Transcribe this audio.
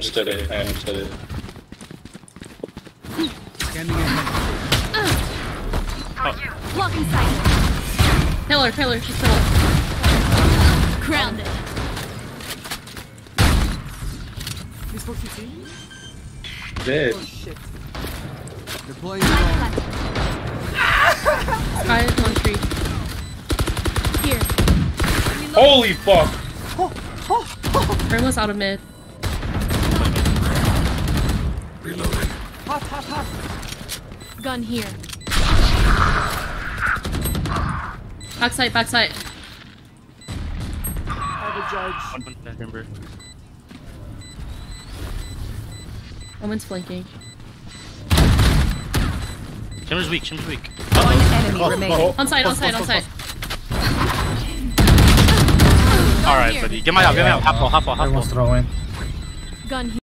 understood it. I understood it. Scanning ahead. Blocking sight. Pillar, pillar, she's pillar. Grounded. He's for CT. Dead. Oh shit. Deploying drone. Skye is one tree. Here. Holy fuck! Oh, oh, oh. was out of mid. Gun here. Backside, backside. I have a judge. One one timber. Woman's flanking. Timber's weak. Timber's weak. One enemy remaining. On side, on side, on side. All right, buddy. Get my out. Get my out. Half wall. Half wall. Half wall. Everyone's throwing. Gun here.